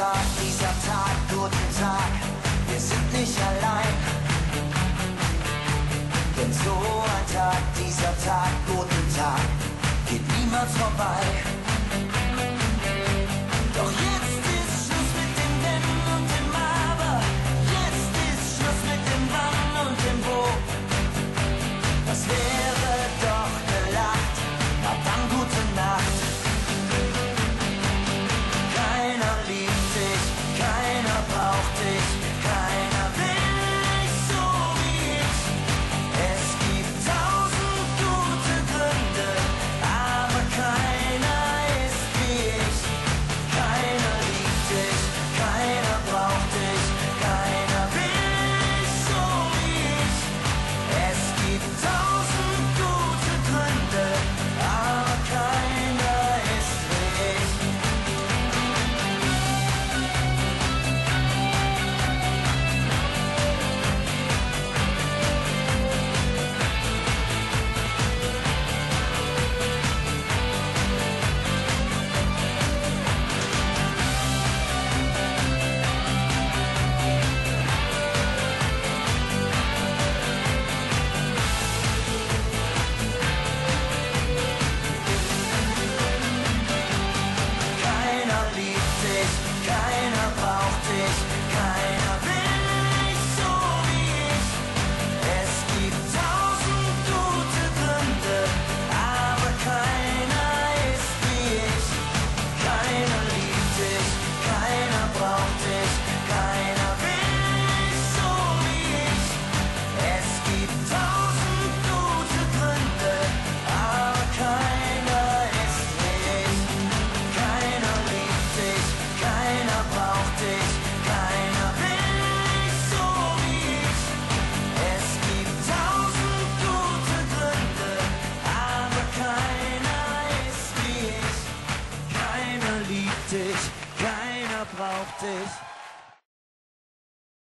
Tag, dieser Tag, guten Tag, wir sind nicht allein. Denn so ein Tag, dieser Tag, guten Tag, geht niemals vorbei. about this.